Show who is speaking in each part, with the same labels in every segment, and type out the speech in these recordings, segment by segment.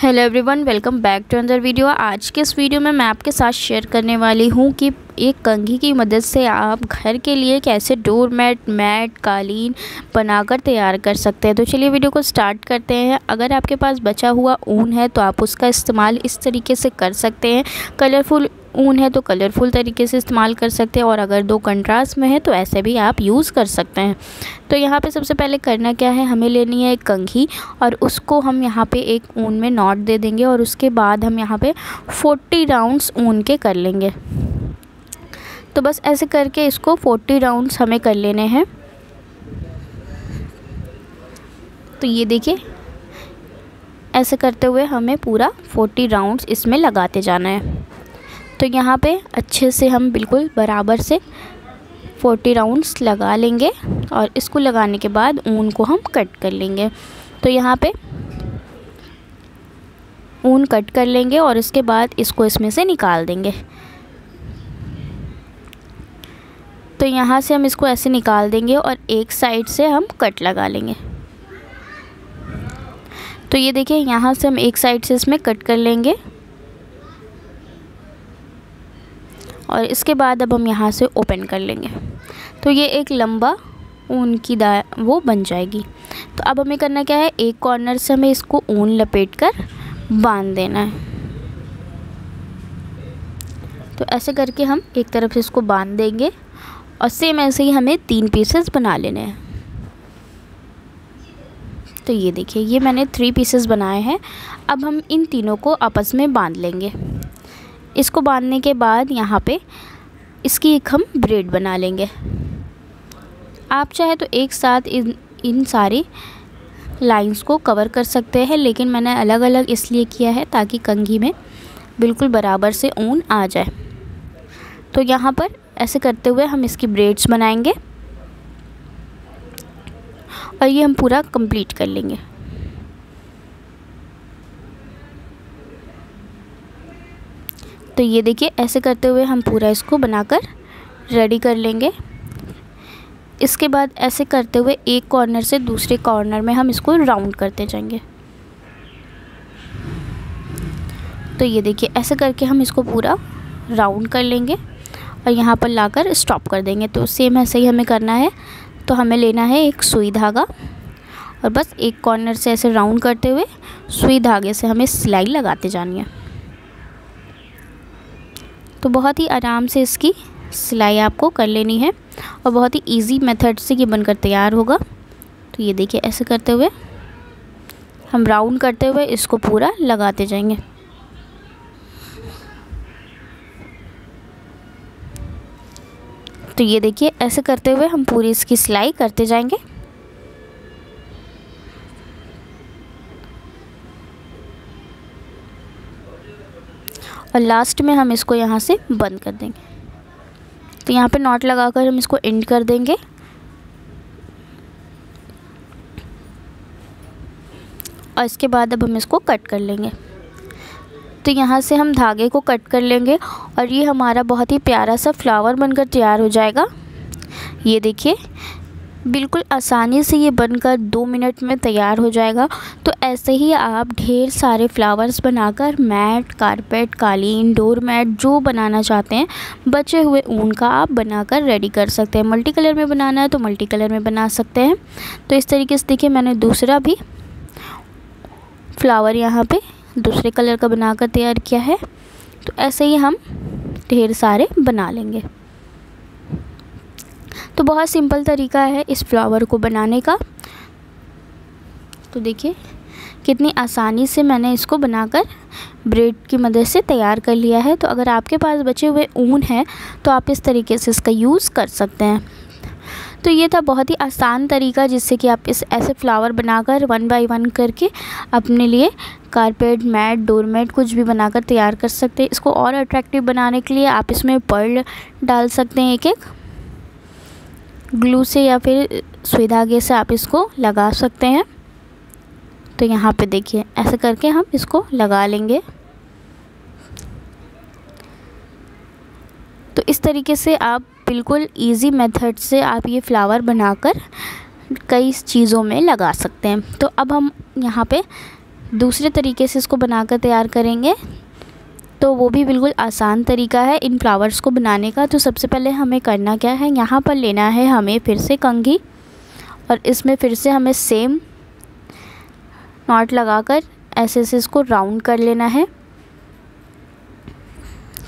Speaker 1: Hello everyone welcome back to another video आज के इस वीडियो में मैं आपके साथ शेयर करने वाली हूँ कि एक कंघी की मदद से आप घर के लिए कैसे डोर मैट मैट कालीन बनाकर तैयार कर सकते हैं। तो चलिए वीडियो को स्टार्ट करते हैं। अगर आपके पास बचा हुआ ऊन है तो आप उसका इस्तेमाल इस तरीके से कर सकते हैं। कलरफुल ऊन है तो कलरफुल तरीके से इस्तेमाल कर सकते हैं और अगर दो कंट्रास्ट में है तो ऐसे भी आप यूज़ कर सकते हैं। तो यहाँ पे सबसे पहले करना क्या है? हमें लेनी है एक कंघी और उसको हम यहाँ पे एक ऊन में नॉट दे देंगे और उसके बाद हम यहाँ पे 40 राउंड्स ऊन के कर लेंगे। तो बस ऐसे करके इसको 40 राउंड्स हमें कर लेने हैं। तो ये देखिए, ऐसे करते हुए हमें पूरा 40 राउंड्स इसमें लगाते जाना है। तो यहाँ पे अच्छे से हम बिल्कुल बराबर से 40 राउंड्स लगा लेंगे और इसको लगाने के बाद ऊन को हम कट कर लेंगे। तो यहाँ पे ऊन कट कर लेंगे और इसके बाद इसको इसमें से निकाल देंगे। तो यहाँ से हम इसको ऐसे निकाल देंगे और एक साइड से हम कट लगा लेंगे। तो ये देखिए, यहाँ से हम एक साइड से इसमें कट कर लेंगे। और इसके बाद अब हम यहाँ से ओपन कर लेंगे। तो ये एक लंबा ऊन की दा, वो बन जाएगी। तो अब हमें करना क्या है? एक कॉर्नर से हमें इसको ऊन लपेट कर बाँध देना है। तो ऐसे करके हम एक तरफ़ से इसको बाँध देंगे और सेम ऐसे ही हमें तीन पीसेस बना लेने हैं। तो ये देखिए, ये मैंने थ्री पीसेस बनाए हैं। अब हम इन तीनों को आपस में बाँध लेंगे। इसको बांधने के बाद यहाँ पे इसकी एक हम ब्रेड बना लेंगे। आप चाहे तो एक साथ इन इन सारी लाइंस को कवर कर सकते हैं, लेकिन मैंने अलग अलग इसलिए किया है ताकि कंघी में बिल्कुल बराबर से ऊन आ जाए। तो यहाँ पर ऐसे करते हुए हम इसकी ब्रेड्स बनाएँगे और ये हम पूरा कंप्लीट कर लेंगे। तो ये देखिए, ऐसे करते हुए हम पूरा इसको बनाकर रेडी कर लेंगे। इसके बाद ऐसे करते हुए एक कॉर्नर से दूसरे कॉर्नर में हम इसको राउंड करते जाएँगे। तो ये देखिए, ऐसे करके हम इसको पूरा राउंड कर लेंगे और यहाँ पर लाकर स्टॉप कर देंगे। तो सेम ऐसे ही हमें करना है। तो हमें लेना है एक सुई धागा और बस एक कॉर्नर से ऐसे राउंड करते हुए सुई धागे से हमें सिलाई लगाते जानी है। तो बहुत ही आराम से इसकी सिलाई आपको कर लेनी है और बहुत ही इजी मेथड से ये बनकर तैयार होगा। तो ये देखिए, ऐसे करते हुए, हम राउंड करते हुए इसको पूरा लगाते जाएँगे। तो ये देखिए, ऐसे करते हुए हम पूरी इसकी सिलाई करते जाएँगे। और लास्ट में हम इसको यहाँ से बंद कर देंगे। तो यहाँ पे नॉट लगाकर हम इसको एंड कर देंगे। और इसके बाद अब हम इसको कट कर लेंगे। तो यहाँ से हम धागे को कट कर लेंगे और ये हमारा बहुत ही प्यारा सा फ्लावर बनकर तैयार हो जाएगा। ये देखिए बिल्कुल आसानी से ये बनकर दो मिनट में तैयार हो जाएगा। तो ऐसे ही आप ढेर सारे फ्लावर्स बनाकर मैट, कारपेट, कालीन, डोर मैट जो बनाना चाहते हैं, बचे हुए ऊन का आप बनाकर रेडी कर सकते हैं। मल्टी कलर में बनाना है तो मल्टी कलर में बना सकते हैं। तो इस तरीके से देखिए मैंने दूसरा भी फ्लावर यहाँ पे दूसरे कलर का बनाकर तैयार किया है। तो ऐसे ही हम ढेर सारे बना लेंगे। तो बहुत सिंपल तरीका है इस फ्लावर को बनाने का। तो देखिए, कितनी आसानी से मैंने इसको बनाकर ब्रेड की मदद से तैयार कर लिया है। तो अगर आपके पास बचे हुए ऊन है तो आप इस तरीके से इसका यूज़ कर सकते हैं। तो ये था बहुत ही आसान तरीका जिससे कि आप इस ऐसे फ्लावर बनाकर, वन बाय वन करके अपने लिए कारपेट, मैट डोर डोरमेट कुछ भी बनाकर तैयार कर सकते हैं। इसको और अट्रैक्टिव बनाने के लिए आप इसमें पर्ल डाल सकते हैं एक एक ग्लू से या फिर सुई धागे से आप इसको लगा सकते हैं। तो यहाँ पे देखिए, ऐसे करके हम इसको लगा लेंगे। तो इस तरीके से आप बिल्कुल इजी मेथड से आप ये फ्लावर बनाकर कई चीज़ों में लगा सकते हैं। तो अब हम यहाँ पे दूसरे तरीके से इसको बनाकर तैयार करेंगे। तो वो भी बिल्कुल आसान तरीका है इन फ्लावर्स को बनाने का। तो सबसे पहले हमें करना क्या है? यहाँ पर लेना है हमें फिर से कंघी और इसमें फिर से हमें सेम नॉट लगाकर ऐसे ऐसे इसको राउंड कर लेना है।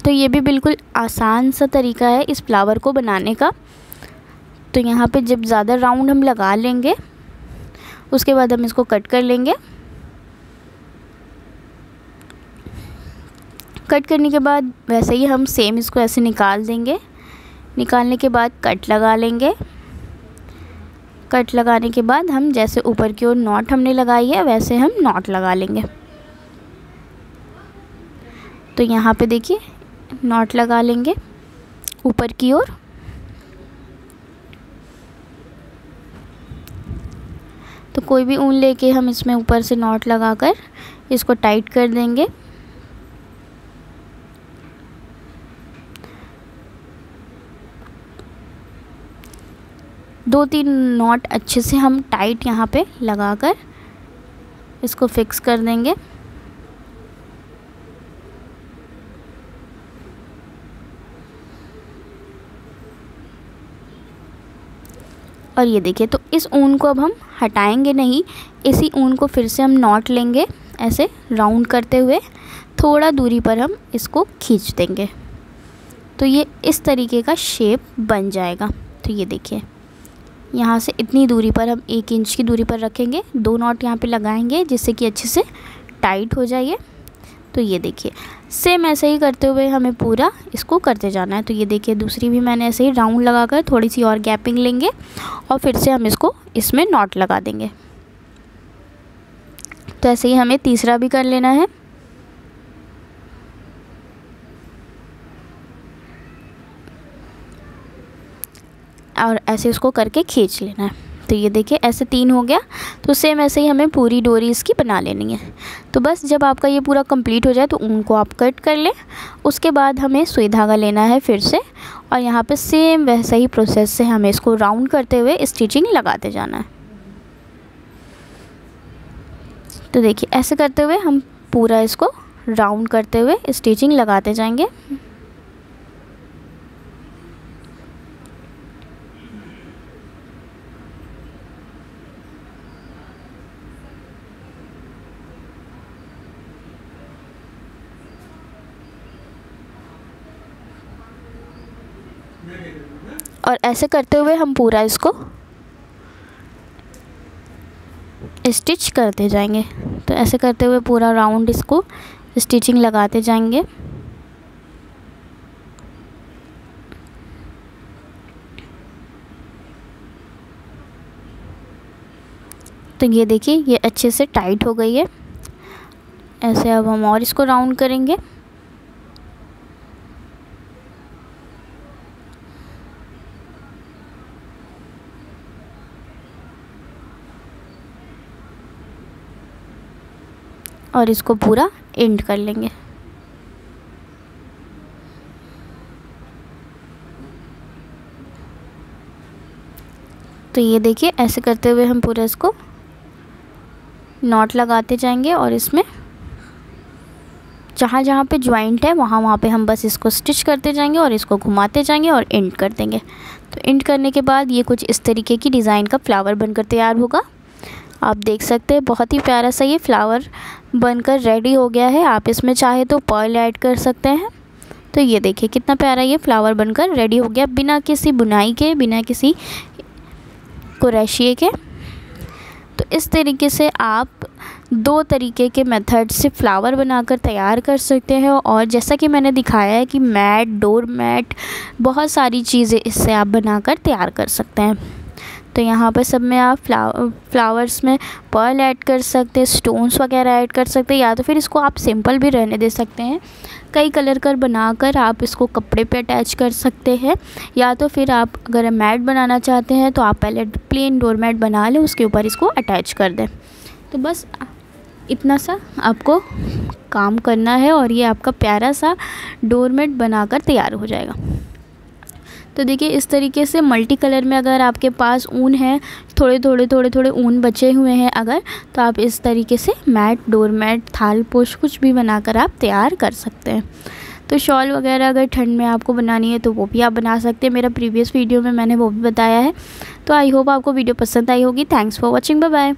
Speaker 1: तो ये भी बिल्कुल आसान सा तरीका है इस फ्लावर को बनाने का। तो यहाँ पे जब ज़्यादा राउंड हम लगा लेंगे, उसके बाद हम इसको कट कर लेंगे। कट करने के बाद वैसे ही हम सेम इसको ऐसे निकाल देंगे। निकालने के बाद कट लगा लेंगे। कट लगाने के बाद हम जैसे ऊपर की ओर नॉट हमने लगाई है, वैसे हम नॉट लगा लेंगे। तो यहाँ पे देखिए नॉट लगा लेंगे ऊपर की ओर। तो कोई भी ऊन लेके हम इसमें ऊपर से नॉट लगाकर इसको टाइट कर देंगे। दो तीन नॉट अच्छे से हम टाइट यहाँ पे लगाकर इसको फिक्स कर देंगे। और ये देखिए तो इस ऊन को अब हम हटाएँगे नहीं, इसी ऊन को फिर से हम नॉट लेंगे ऐसे राउंड करते हुए। थोड़ा दूरी पर हम इसको खींच देंगे। तो ये इस तरीके का शेप बन जाएगा। तो ये देखिए। यहाँ से इतनी दूरी पर हम एक इंच की दूरी पर रखेंगे। दो नॉट यहाँ पे लगाएँगे जिससे कि अच्छे से टाइट हो जाइए। तो ये देखिए सेम ऐसे ही करते हुए हमें पूरा इसको करते जाना है। तो ये देखिए, दूसरी भी मैंने ऐसे ही राउंड लगाकर थोड़ी सी और गैपिंग लेंगे और फिर से हम इसको इसमें नॉट लगा देंगे। तो ऐसे ही हमें तीसरा भी कर लेना है। और ऐसे उसको करके खींच लेना है। तो ये देखिए, ऐसे तीन हो गया। तो सेम ऐसे ही हमें पूरी डोरी इसकी बना लेनी है। तो बस जब आपका ये पूरा कंप्लीट हो जाए तो उनको आप कट कर लें। उसके बाद हमें सुई धागा लेना है फिर से। और यहाँ पे सेम वैसा ही प्रोसेस से हमें इसको राउंड करते हुए स्टिचिंग लगाते जाना है। तो देखिए, ऐसे करते हुए हम पूरा इसको राउंड करते हुए स्टिचिंग लगाते जाएँगे। और ऐसे करते हुए हम पूरा इसको स्टिच करते जाएँगे। तो ऐसे करते हुए पूरा राउंड इसको स्टिचिंग लगाते जाएँगे। तो ये देखिए, ये अच्छे से टाइट हो गई है। ऐसे अब हम और इसको राउंड करेंगे। और इसको पूरा एंड कर लेंगे। तो ये देखिए, ऐसे करते हुए हम पूरा इसको नॉट लगाते जाएँगे और इसमें जहाँ जहाँ पे ज्वाइंट है, वहाँ वहाँ पे हम बस इसको स्टिच करते जाएँगे और इसको घुमाते जाएँगे और एंड कर देंगे। तो एंड करने के बाद ये कुछ इस तरीके की डिज़ाइन का फ्लावर बनकर तैयार होगा। आप देख सकते हैं, बहुत ही प्यारा सा ये फ्लावर बनकर रेडी हो गया है। आप इसमें चाहे तो पर्ल ऐड कर सकते हैं। तो ये देखिए, कितना प्यारा ये फ्लावर बनकर रेडी हो गया बिना किसी बुनाई के, बिना किसी कुरैशिए के। तो इस तरीके से आप दो तरीके के मेथड से फ्लावर बनाकर तैयार कर सकते हैं और जैसा कि मैंने दिखाया है कि मैट डोर मैट बहुत सारी चीज़ें इससे आप बनाकर तैयार कर सकते हैं। तो यहाँ पर सब में आप फ्लावर फ्लावर्स में पर्ल ऐड कर सकते हैं, स्टोन्स वगैरह ऐड कर सकते हैं, या तो फिर इसको आप सिंपल भी रहने दे सकते हैं। कई कलर कर बनाकर आप इसको कपड़े पे अटैच कर सकते हैं, या तो फिर आप अगर मैट बनाना चाहते हैं तो आप पहले प्लेन डोर मैट बना लें, उसके ऊपर इसको अटैच कर दें। तो बस इतना सा आपको काम करना है, और ये आपका प्यारा सा डोर मैट बनाकर तैयार हो जाएगा। तो देखिए, इस तरीके से मल्टी कलर में अगर आपके पास ऊन है, थोड़े थोड़े थोड़े थोड़े ऊन बचे हुए हैं अगर तो आप इस तरीके से मैट डोर मैट थाल पोश कुछ भी बनाकर आप तैयार कर सकते हैं। तो शॉल वगैरह अगर ठंड में आपको बनानी है तो वो भी आप बना सकते हैं। मेरा प्रीवियस वीडियो में मैंने वो भी बताया है। तो आई होप आपको वीडियो पसंद आई होगी। Thanks for watching bye bye